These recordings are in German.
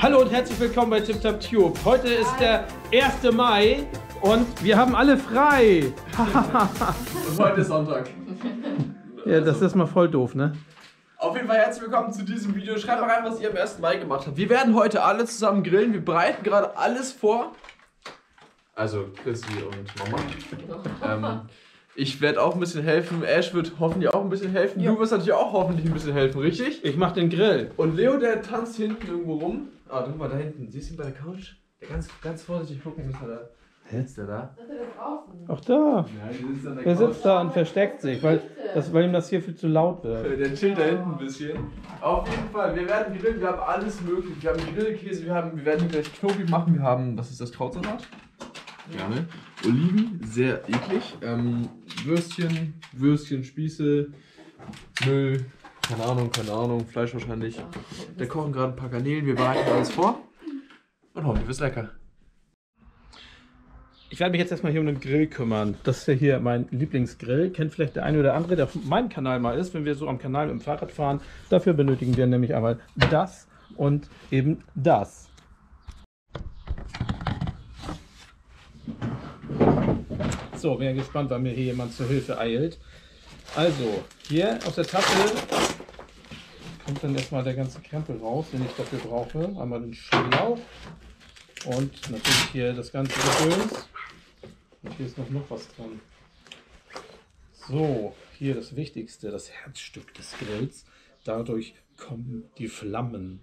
Hallo und herzlich willkommen bei TipTap Tube. Heute ist der 1. Mai und wir haben alle frei. Und heute ist Sonntag. Ja, das ist mal voll doof, ne? Auf jeden Fall herzlich willkommen zu diesem Video. Schreibt mal rein, was ihr am 1. Mai gemacht habt. Wir werden heute alle zusammen grillen. Wir bereiten gerade alles vor. Also Chrissy und Mama. ähm, ich werde auch ein bisschen helfen. Ash wird hoffentlich auch ein bisschen helfen. Du wirst natürlich auch hoffentlich ein bisschen helfen, richtig? Ich mach den Grill. Und Leo, der tanzt hinten irgendwo rum. Ah, guck mal da hinten. Siehst du ihn bei der Couch? Der ganz, ganz vorsichtig gucken, ist er da. Sitzt er da? Auch da. Ja, der sitzt Er da und versteckt sich, weil, das, weil ihm das hier viel zu laut wird. Der chillt da hinten ein bisschen. Auf jeden Fall, wir werden grillen, wir haben alles möglich. Wir haben Grillkäse, wir, haben, wir werden gleich Knobi machen, wir haben, was ist das, Krautsalat? Gerne. Oliven, sehr eklig. Ähm, Würstchen, Würstchen, Spieße, Müll, keine Ahnung, keine Ahnung, Fleisch wahrscheinlich. Wir kochen gerade ein paar Garnelen, wir bereiten alles vor. Und hoffentlich wird's lecker. Ich werde mich jetzt erstmal hier um den Grill kümmern. Das ist ja hier mein Lieblingsgrill. Kennt vielleicht der eine oder andere, der auf meinem Kanal mal ist, wenn wir so am Kanal mit dem Fahrrad fahren. Dafür benötigen wir nämlich einmal das und eben das. So, bin ja gespannt, wann mir hier jemand zur Hilfe eilt. Also, hier aus der Tasche kommt dann erstmal der ganze Krempel raus, den ich dafür brauche. Einmal den Schlauch und natürlich hier das ganze Gedöns. Und hier ist noch, noch was dran. So, hier das Wichtigste, das Herzstück des Grills. Dadurch kommen die Flammen.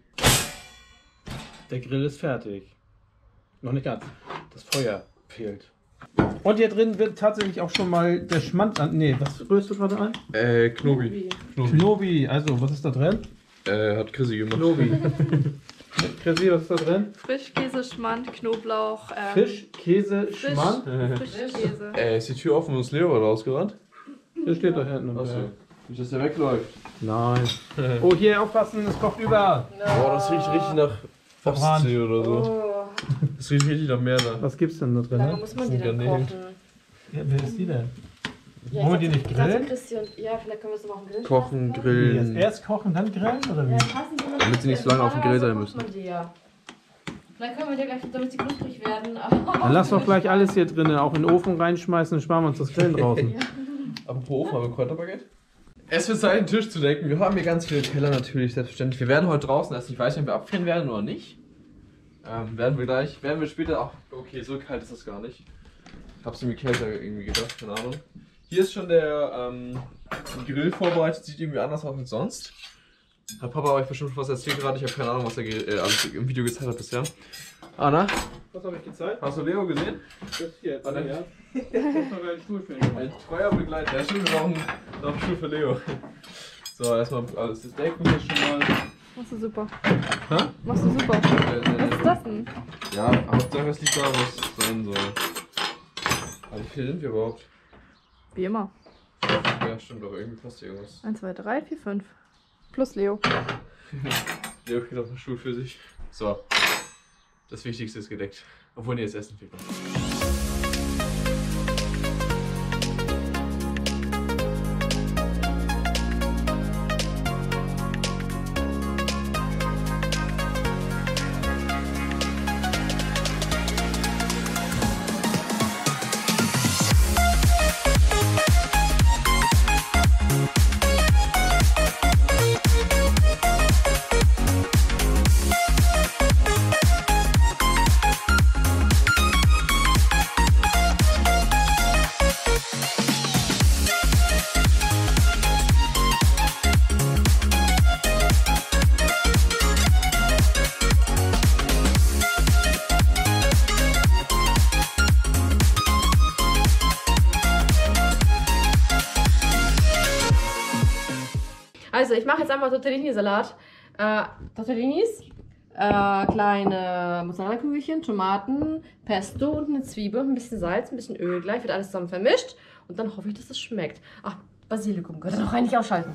Der Grill ist fertig. Noch nicht ganz. Das Feuer fehlt. Und hier drin wird tatsächlich auch schon mal der Schmand an. Nee, was rührst du gerade ein? Äh, Knobi. Knobi. Also, was ist da drin? Äh, hat Chrissy gemacht. Knobi. Chrissy, was ist da drin? Frischkäse, Schmand, Knoblauch, ähm, Fisch, Käse, Fisch, Schmand. Frischkäse. Äh, ist die Tür offen und ist Leo rausgerannt? Der steht da hinten. Achso. Berg. Nicht, dass der wegläuft. Nein. Oh, hier aufpassen, es kocht über. Boah, das riecht richtig nach. Ostsee oder so. Oh, Das riecht richtig nach Meer da. Was gibt's denn da drin? lange muss man die dann Garnelen. kochen. Ja, wer ist die denn? Ja, Wollen wir die ich nicht dachte- ich dachte, grillen? Christi und, ja, vielleicht können wir es noch auf den Grill Kochen, schmeißen. grillen. Jetzt erst kochen, dann grillen oder wie? Ja, passen die Damit sie nicht so lange auf dem Grill sein müssen. Man die ja. Vielleicht können wir die gleich, damit sie knusprig werden. aber- Dann lass doch gleich alles hier drinnen, auch in den Ofen reinschmeißen, dann sparen wir uns das Grillen draußen. Apropos Ofen, haben wir Kräuterbaguette? Es wird Zeit, den Tisch zu decken. Wir haben hier ganz viele Teller natürlich, selbstverständlich. Wir werden heute draußen essen. Ich weiß nicht, ob wir abfrieren werden oder nicht. Ähm, werden wir gleich. Werden wir später. Ach, okay, so kalt ist das gar nicht. Ich hab's irgendwie kälter irgendwie gedacht, keine Ahnung. Hier ist schon der ähm, Grill vorbereitet. Sieht irgendwie anders aus als sonst. Hat Papa euch bestimmt schon was erzählt gerade. Ich habe keine Ahnung, was er äh, alles im Video gezeigt hat bisher. Anna, Was habe ich gezeigt? hast du Leo gesehen? Das hier, ja. Stuhl für ihn Ein treuer Begleiter. Ja, stimmt, wir brauchen noch einen Stuhl für Leo. So, erstmal alles das Decken hier schon mal. Machst du super. Hä? Machst du super. Äh, Was ist das denn? Ja, Hauptsache es liegt da, was sein soll. Aber wie viel sind wir überhaupt? Wie immer. Ja, stimmt, aber irgendwie passt hier irgendwas. 1, 2, 3, 4, 5. Plus Leo. Leo kriegt auf einen Stuhl für sich. So. Das Wichtigste ist gedeckt. Obwohl, nee, jetzt Essen fehlt noch. Also, ich mache jetzt einfach Tortellini-Salat. Äh, Tortellinis, äh, kleine Mozzarella-Kügelchen, Tomaten, Pesto und eine Zwiebel, ein bisschen Salz, ein bisschen Öl. Gleich wird alles zusammen vermischt und dann hoffe ich, dass es schmeckt. Ach, Basilikum könnte doch eigentlich ausschalten.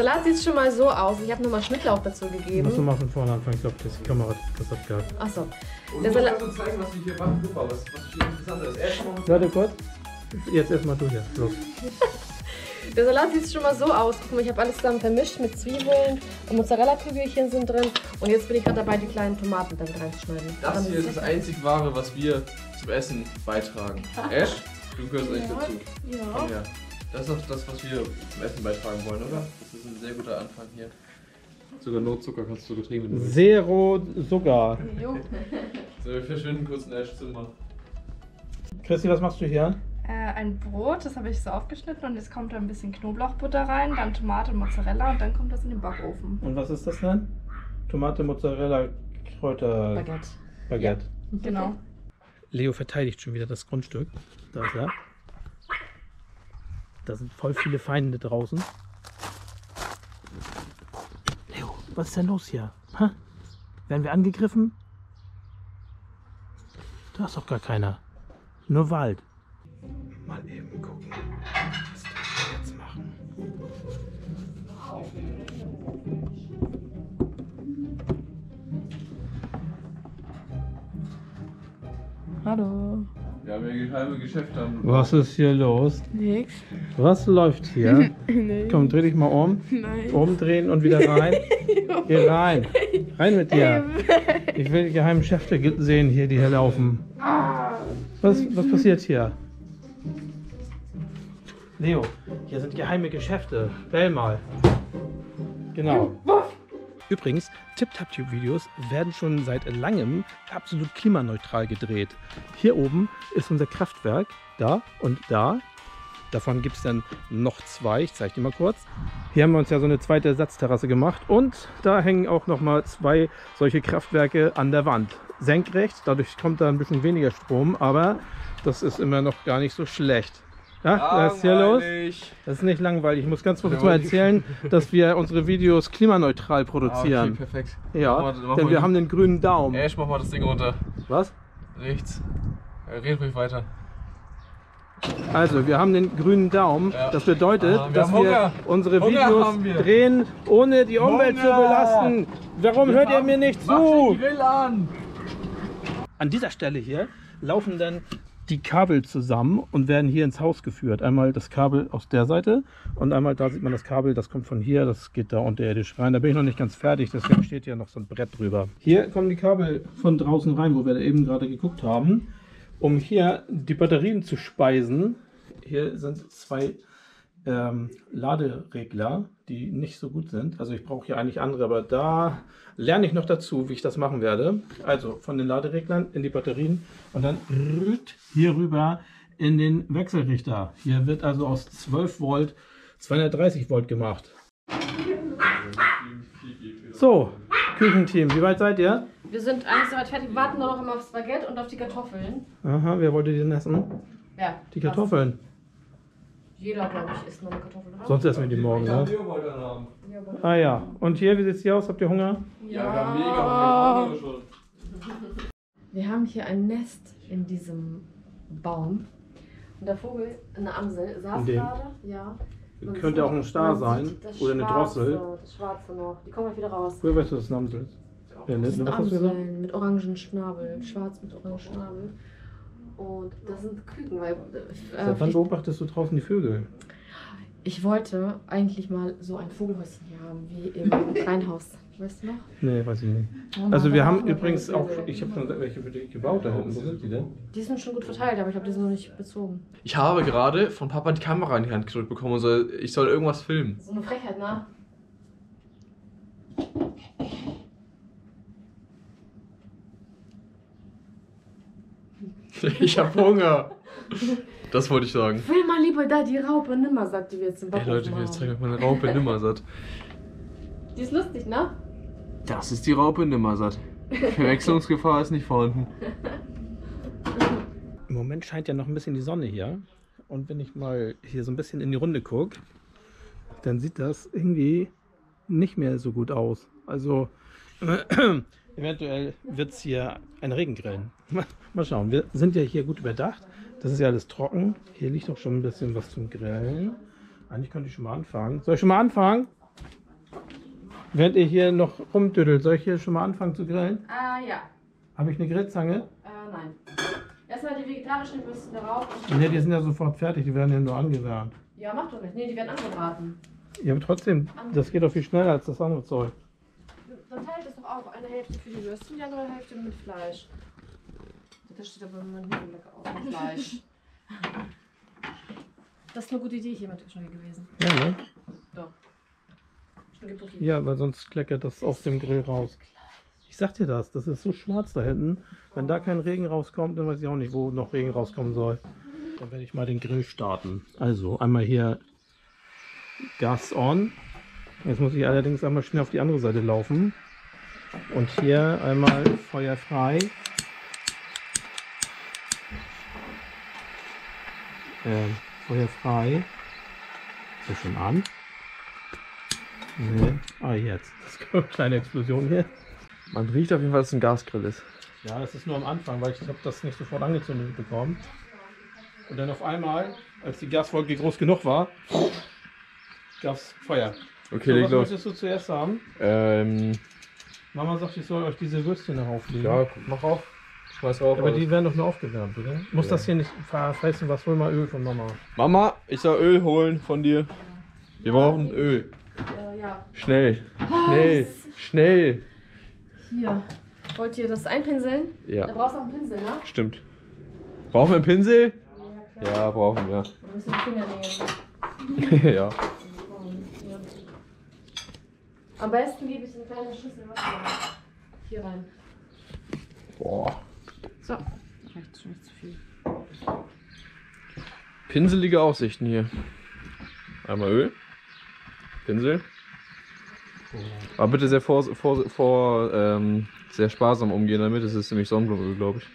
Salat sieht schon mal so aus. Ich habe nochmal Schnittlauch dazu gegeben. Musst du mal von vorne anfangen, ich glaube, die Kamera das hat gehabt. Achso. Der du Salat- kannst uns zeigen, was wir hier machen. Guck mal, was, was hier interessant ist. Erstmal Warte kurz. Jetzt erstmal du hier. Los. Der Salat sieht schon mal so aus. Guck mal, ich habe alles zusammen vermischt mit Zwiebeln und Mozzarella-Kügelchen sind drin. Und jetzt bin ich gerade dabei, die kleinen Tomaten damit reinzuschneiden. Das Dann hier ist das einzig Wahre, was wir zum Essen beitragen. Ash, du gehörst eigentlich Ja. dazu. Ja. Das ist doch das, was wir zum Essen beitragen wollen, oder? Das ist ein sehr guter Anfang hier. Sogar Notzucker kannst du wenn du willst. Zero Zucker. Jo. So, wir verschwinden kurz in Zimmer. Christi, was machst du hier? Äh, ein Brot, das habe ich so aufgeschnitten und jetzt kommt da ein bisschen Knoblauchbutter rein, dann Tomate und Mozzarella und dann kommt das in den Backofen. Und was ist das denn? Tomate, Mozzarella, Kräuter, Baguette. Baguette. Genau. Leo verteidigt schon wieder das Grundstück. Da ist er. Da sind voll viele Feinde draußen. Leo, was ist denn los hier? Hä? Werden wir angegriffen? Da ist doch gar keiner. Nur Wald. Mal eben gucken, was wir jetzt machen. Hallo. Wir haben hier geheime Geschäfte Was ist hier los? Nix. Was läuft hier? Nee. Komm, dreh dich mal um. Nein. Umdrehen und wieder rein. Geh rein. Rein mit dir. Ich will die geheimen Geschäfte ge- sehen hier, die hier laufen. Was, was passiert hier? Leo, hier sind geheime Geschäfte. Bell mal. Genau. Übrigens, TipTapTube-Videos werden schon seit langem absolut klimaneutral gedreht. Hier oben ist unser Kraftwerk, da und da. Davon gibt es dann noch zwei, ich zeige die mal kurz. Hier haben wir uns ja so eine zweite Ersatzterrasse gemacht und da hängen auch noch mal zwei solche Kraftwerke an der Wand. Senkrecht, dadurch kommt da ein bisschen weniger Strom, aber das ist immer noch gar nicht so schlecht. Ja, was ist hier los? Das ist nicht langweilig. Ich muss ganz kurz mal ich- erzählen, dass wir unsere Videos klimaneutral Ah, okay, produzieren. perfekt. Ja, Mach mal- mach denn wir haben den grünen Daumen. Ash, mach mal das Ding runter. Was? Rechts. Äh, Red ruhig weiter. Also, wir haben den grünen Daumen. Ja. Das bedeutet, Ah, wir dass haben wir Hunger. unsere Hunger Videos haben wir. drehen, ohne die Umwelt zu Hunger. belasten. Warum hört ihr mir nicht Mach zu? den Grill an! An dieser Stelle hier laufen dann die Kabel zusammen und werden hier ins Haus geführt. Einmal das Kabel aus der Seite und einmal da sieht man das Kabel, das kommt von hier, das geht da unterirdisch rein. Da bin ich noch nicht ganz fertig, deswegen steht hier noch so ein Brett drüber. Hier kommen die Kabel von draußen rein, wo wir eben gerade geguckt haben, um hier die Batterien zu speisen. Hier sind zwei ähm, Laderegler, die nicht so gut sind. Also ich brauche hier eigentlich andere, aber da lerne ich noch dazu, wie ich das machen werde. Also von den Ladereglern in die Batterien und dann hier rüber in den Wechselrichter. Hier wird also aus 12 Volt 230 Volt gemacht. So, Küchenteam, wie weit seid ihr? Wir sind eigentlich soweit fertig. Wir warten nur noch immer aufs Baguette und auf die Kartoffeln. Aha, wer wollte die denn essen? Ja. Die Kartoffeln. Jeder, glaube ich, isst noch eine Kartoffel. Sonst essen wir die morgen, ne? Ah ja. Und hier, wie sieht's hier aus? Habt ihr Hunger? Ja, wir haben mega Hunger schon. Wir haben hier ein Nest in diesem Baum. Und der Vogel, eine Amsel, saß In dem? gerade. Ja. Man Könnte sieht- auch ein Star sein. Oder eine Schwarze, Drossel. Das Schwarze noch. Die kommen gleich wieder raus. Woher weißt du, dass es ein Amsel ist? Ja, ne, Das sind was hast du gesagt? Amseln mit orangen Schnabel. Schwarz mit orangen Schnabel. Und das sind Küken, weil. Äh, Seit wann beobachtest du draußen die Vögel? ich wollte eigentlich mal so ein Vogelhäuschen hier haben, wie im Kleinhaus. Weißt du noch? Nee, weiß ich nicht. Oh, Also wir haben übrigens auch, ich habe schon welche für dich gebaut da hinten. Wo sind die denn? Die sind schon gut verteilt, aber ich glaube, die sind noch nicht bezogen. Ich habe gerade von Papa die Kamera in die Hand gedrückt bekommen und soll, ich soll irgendwas filmen. So eine Frechheit, ne? Ich habe Hunger. Das wollte ich sagen. Will mal lieber da die Raupe nimmer, sagt die wir jetzt im Ey Backofen Leute, wir zeigen euch meine Raupe Nimmersatt. Die ist lustig, ne? Das ist die Raupe Nimmersatt. Verwechslungsgefahr ist nicht vorhanden. Im Moment scheint ja noch ein bisschen die Sonne hier. Und wenn ich mal hier so ein bisschen in die Runde gucke, dann sieht das irgendwie nicht mehr so gut aus. Also eventuell wird es hier ein Regengrillen. Mal- schauen. Wir sind ja hier gut überdacht. Das ist ja alles trocken. Hier liegt auch schon ein bisschen was zum Grillen. Eigentlich könnte ich schon mal anfangen. Soll ich schon mal anfangen? Während ihr hier noch rumdüdelt, soll ich hier schon mal anfangen zu grillen? Ah, ja. Habe ich eine Grillzange? Äh, nein. Erstmal die vegetarischen Würstchen darauf. Ne, die sind ja sofort fertig, die werden ja nur angewärmt. ja, mach doch nicht. Nee, die werden angebraten. Ja, aber trotzdem, das geht doch viel schneller als das andere Zeug. Dann teilt es doch auf. Eine Hälfte für die Würstchen, die andere Hälfte mit Fleisch. Das steht aber immer nicht lecker aus mit Fleisch. Das ist eine gute Idee hier mit schon gewesen. Ja, ne? Ja, weil sonst kleckert das aus dem Grill raus. Ich sag dir das, das ist so schwarz da hinten. Wenn da kein Regen rauskommt, dann weiß ich auch nicht, wo noch Regen rauskommen soll. Dann werde ich mal den Grill starten. Also einmal hier Gas on. Jetzt muss ich allerdings einmal schnell auf die andere Seite laufen. Und hier einmal Feuer frei. Ähm, Feuer frei. Ist schon an? Nee. Ah, jetzt. Das ist eine kleine Explosion hier. Man riecht auf jeden Fall, dass es ein Gasgrill ist. Ja, das ist nur am Anfang, weil ich habe das nicht sofort angezündet bekommen. Und dann auf einmal, als die Gaswolke groß genug war, gab es Feuer. Okay, so, leg was los. möchtest du zuerst haben? Ähm, Mama sagt, ich soll euch diese Würstchen noch auflegen. ja, guck, mach auf. Schmeiß rauf. Aber alles. die werden doch nur aufgewärmt, oder? Muss Ja. das hier nicht verfressen? Was hol mal Öl von Mama? Mama, ich soll Öl holen von dir. Wir brauchen Öl. Äh, ja. Schnell. Schnell. Schnell. Hier. Wollt ihr das einpinseln? Da Ja, brauchst du auch einen Pinsel, ne? stimmt. Brauchen wir einen Pinsel? Ja, brauchen wir. Oder müssen wir die Finger nehmen? ja. Ja. Am besten gebe ich eine kleine Schüssel Wasser hier rein. Boah. So. Reicht schon nicht zu viel. Pinselige Aussichten hier. Einmal Öl. Pinsel. Aber bitte sehr vor, vor, vor ähm, sehr sparsam umgehen damit. Das ist nämlich Sonnenblumenöl, glaube ich.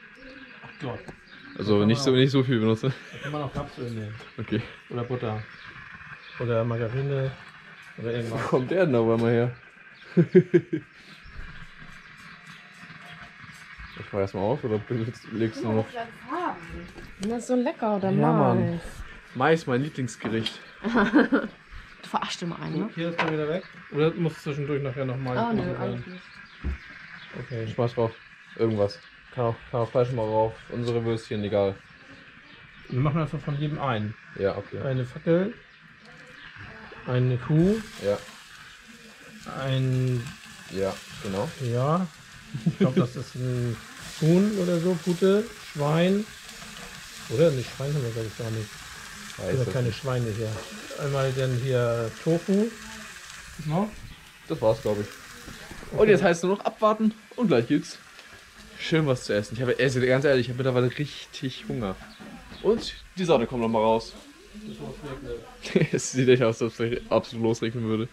Ach Gott, Also nicht so, nicht so viel benutzen. da kann man auch Rapsöl nehmen. Okay. Oder Butter. Oder Margarine. Oder Wo irgendwas. kommt der denn da auf einmal her? ich fahr erstmal auf oder legst, du noch? Das ist so lecker, oder Ja, Mais? Mann. Mais, mein Lieblingsgericht. Du verarschst immer einen, ne? Hier ist dann wieder weg. Oder muss zwischendurch nachher nochmal. Ah, nö, eigentlich nicht. Okay. Schmeiß drauf. Irgendwas. Kann auch, kann auch Fleisch mal drauf. Unsere Würstchen, egal. Wir machen einfach von jedem einen. Ja, okay. Eine Fackel, eine Kuh, Ja, ein, ja, genau. ja, ich glaube, das ist ein Huhn oder so, Pute, Schwein. Oder? Nicht Schwein haben wir, glaube ich, gar nicht. Weiß Oder es keine nicht. Schweine hier. Einmal dann hier Tofu. No? Das war's, glaube ich. Und jetzt heißt es nur noch abwarten und gleich gibt's schön was zu essen. Ich habe, also ganz ehrlich, ich habe mittlerweile richtig Hunger. Und die Sonne kommt noch mal raus. es sieht echt aus, als ob es absolut losregnen würde.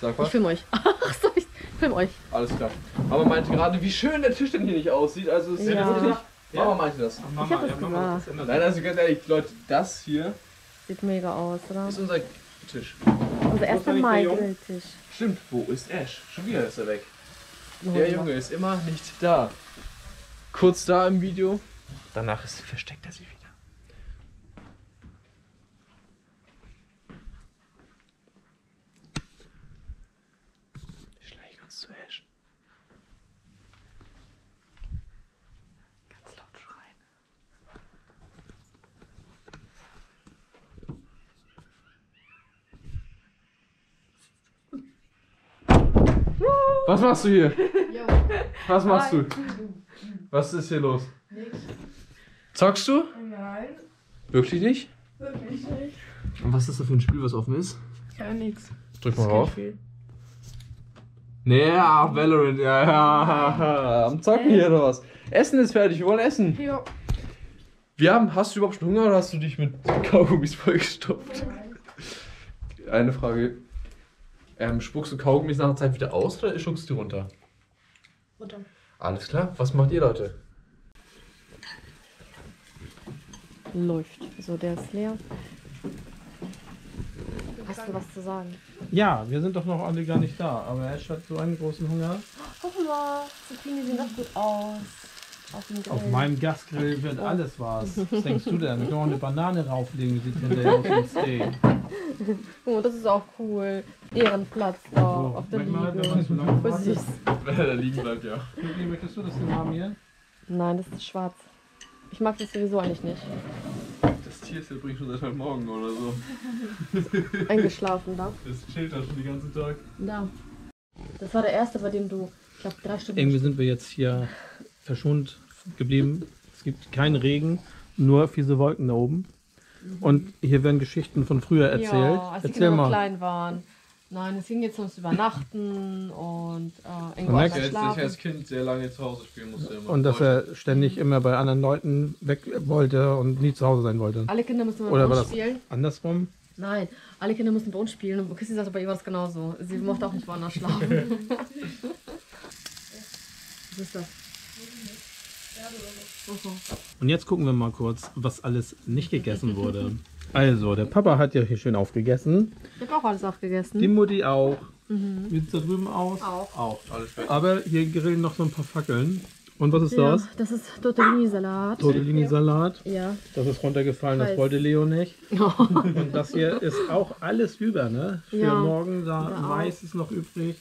Sag Ich was? film euch. Ach so, ich film euch. Alles klar. Mama meinte gerade, wie schön der Tisch denn hier nicht aussieht. Also es ist Ja. wirklich. Mama meinte das. Mama, Ich hab das ja, Mama, das ändert Nein, also ganz ehrlich, Leute, das hier Sieht mega aus, oder? ist unser Tisch. Unser erster nicht der Junge? Mai-Grilltisch. Stimmt, wo ist Ash? Schon wieder ist er weg. Oh, Der Junge ist immer nicht da. Kurz da im Video, danach ist, versteckt er sich wieder. Wir schleichen uns zu Ash. Ganz laut schreien. Was machst du hier? Was machst du? Was ist hier los? Zockst du? Nein, Wirklich nicht? wirklich nicht. Und was ist das für ein Spiel, was offen ist? Ja, nix. Drück mal rauf. Nee, ja, Valorant, ja, ja, ja. Am Zocken hier oder was? Essen ist fertig, wir wollen essen. Jo. Wir haben, hast du überhaupt schon Hunger oder hast du dich mit Kaugummis vollgestopft? Eine Frage. Ähm, spuckst du Kaugummis nach einer Zeit wieder aus oder schuckst du runter? Runter. Alles klar, was macht ihr Leute? Läuft. So, der ist leer. Hast du was zu sagen? Ja, wir sind doch noch alle gar nicht da. Aber Ash hat so einen großen Hunger. Guck mal, Zucchini sehen doch gut aus. Auf, dem Grill. Auf meinem Gasgrill wird alles was. Was denkst du denn? Ich kann auch eine Banane rauflegen, die sieht hinterher aus wie ein Steak. Oh, das ist auch cool. Ehrenplatz da So, auf der Liege. Voll süß. Wenn er da liegen bleibt, ja. Wie möchtest du das denn haben hier? Nein, das ist schwarz. Ich mag das sowieso eigentlich nicht. Das Tier ist übrigens schon seit heute Morgen oder so. Eingeschlafen da. Das chillt da schon den ganzen Tag. Da. Das war der erste, bei dem du, ich glaube, drei Stunden. Irgendwie sind wir jetzt hier verschont geblieben. Es gibt keinen Regen, nur fiese Wolken da oben. Und hier werden Geschichten von früher erzählt. Ja, als die Erzähl Kinder noch mal. klein waren. Nein, es ging jetzt ums Übernachten und äh, irgendwo Und ich schlafen. als Kind sehr lange zu Hause spielen musste. Immer. Und dass er ständig immer bei anderen Leuten weg wollte und nie zu Hause sein wollte. Alle Kinder mussten Oder bei war uns das spielen. andersrum? Nein, alle Kinder mussten bei uns spielen und Christi sagte, bei ihr war es genauso. Sie mochte auch nicht woanders schlafen. Was ist das? Und jetzt gucken wir mal kurz, was alles nicht gegessen wurde. Also, der Papa hat ja hier schön aufgegessen. Ich habe auch alles aufgegessen. Die Mutti auch. Wie sieht da drüben aus? Mhm. Auch. Auch. Alles weg. Aber hier grillen noch so ein paar Fackeln. Und was ist ja, das? das ist Tortellini-Salat. Tortellini-Salat. Ja. Das ist runtergefallen, das Weiß. wollte Leo nicht. Und das hier ist auch alles über, ne? Für Ja. morgen, da. Mais ist noch übrig.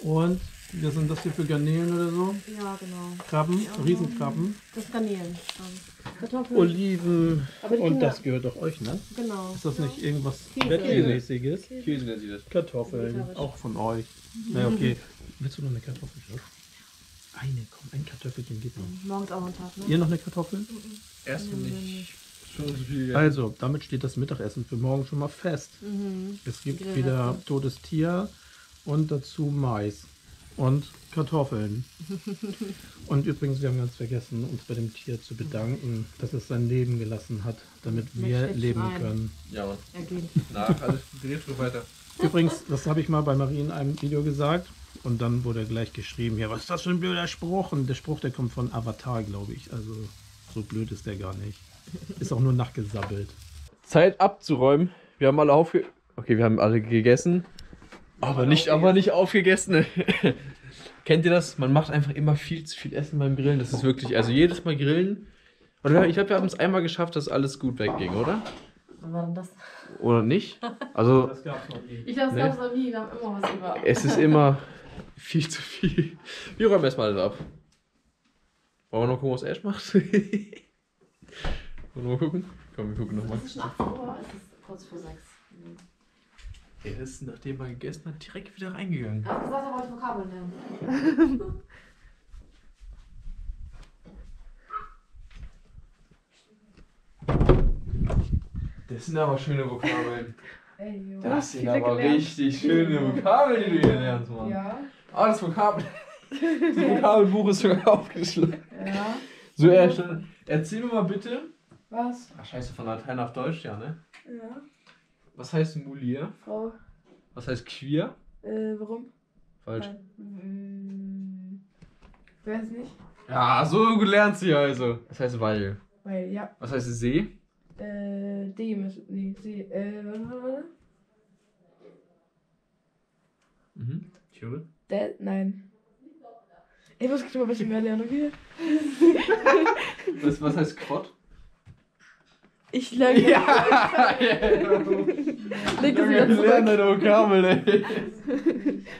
Und was sind das hier für Garnelen oder so? Ja, genau. Krabben, Riesenkrabben, Das ist Garnelen. Kartoffeln. Oliven. Und das gehört doch euch, ne? Genau. Ist das nicht irgendwas Käse. Veggie-mäßiges? Käse nennt sie das. Kartoffeln, auch von euch. Na okay. Willst du noch eine Kartoffel? Schatz? Eine, komm, ein Kartoffelchen geht noch. Morgens auch ein Tag, ne? Ihr noch eine Kartoffel? Erst schon so viel gegessen. Also, damit steht das Mittagessen für morgen schon mal fest. Mhm. Es gibt wieder totes Tier und dazu Mais und Kartoffeln. und übrigens, wir haben ganz vergessen, uns bei dem Tier zu bedanken, dass es sein Leben gelassen hat, damit Mit wir leben ein. können. Ja, Mann. Nach, alles dreht ruhig weiter. Übrigens, das habe ich mal bei Marie in einem Video gesagt. Und dann wurde gleich geschrieben, ja, was ist das für ein blöder Spruch? Und der Spruch, der kommt von Avatar, glaube ich. Also so blöd ist der gar nicht. Ist auch nur nachgesabbelt. Zeit abzuräumen. Wir haben alle aufge... Okay, wir haben alle gegessen. Aber nicht, aber nicht aufgegessen. Kennt ihr das? Man macht einfach immer viel zu viel Essen beim Grillen. Das ist wirklich, also jedes Mal grillen. Oder ich glaube, wir haben es einmal geschafft, dass alles gut wegging, oder? Was war denn das? Oder nicht? Also Das gab's noch nie. Ich glaube, es Nee. gab es noch nie. Wir haben immer was über. es ist immer viel zu viel. Wir räumen erstmal alles ab. Wollen wir noch gucken, was Ash macht? Wollen wir mal gucken? Komm, wir gucken nochmal. Es ist schon 8 Uhr, es ist kurz vor 6. Er ist, nachdem er gegessen hat, direkt wieder reingegangen. Er hat gesagt, er wollte Vokabeln lernen. Das sind aber schöne Vokabeln. Ey. Das sind aber gelernt. richtig schöne Vokabeln, die du hier lernst, Mann. Ja, Ah, das Vokabel. Das Vokabelbuch ist sogar aufgeschlagen. ja. So, dann erzähl mir mal bitte. Was? Ach, scheiße, von Latein auf Deutsch, ja, ne? Ja. Was heißt Mulier? Frau. Was heißt queer? Äh, warum? Falsch. Nein. Ich weiß nicht. Ja, so gelernt sie also. Was heißt weil? Weil, ja. Was heißt See? Äh, dem ist. Nee, sie. Äh, warte, warte, warte. Mhm. Ich höre. Der, nein. Ich muss mal ein bisschen mehr lernen, okay? Was, was heißt Quad? Ich lerne. Ja! Leg es wieder zurück. Lernen deine Vokabeln, ey.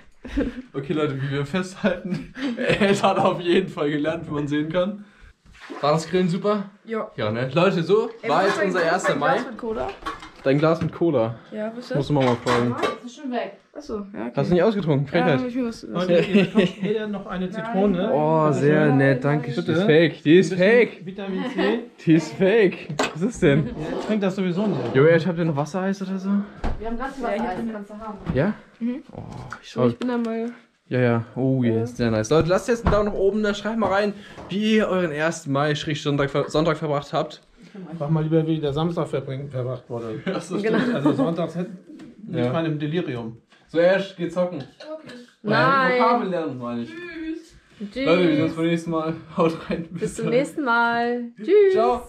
Okay, Leute, wie wir festhalten, er hat auf jeden Fall gelernt, wie man sehen kann. War das Grillen super? Ja. Ja, ne? Leute, so Ey, war jetzt unser dein- 1. dein Mai. Glas mit Cola? Dein Glas mit Cola. Ja, was ist Musst das? du Mama fragen. Ah, jetzt ist schon weg. Achso, ja, okay. Hast du nicht ausgetrunken? Ja, hab Frechheit. ich mir was. was Leute, jeder, noch eine Zitrone. Oh, sehr nett, danke. Die Bitte? ist fake. Die ist fake. Vitamin C. Die ist fake. Was ist denn? Ich trinke das sowieso nicht. Jo, Ash, habt ihr noch Wassereis oder so? Wir haben ganz viel Ja, ich hab kannst du haben. Ja? Mhm. Oh, ich So, schau. ich bin dann mal. Ja, ja. Oh, yes. Sehr nice. Leute, lasst jetzt einen Daumen nach oben da. Schreibt mal rein, wie ihr euren 1. Mai, Strich Sonntag, ver- Sonntag verbracht habt. Frag mal lieber, wie der Samstag verbringt, verbracht wurde. Genau. Also sonntags hätte Ja. ich meine im Delirium. So, Ash, geh zocken. Nein. Vokabel lernen, meine ich. Tschüss. Leute, wir sehen uns beim nächsten Mal. Haut rein. Bis zum nächsten Mal. Tschüss. Ciao.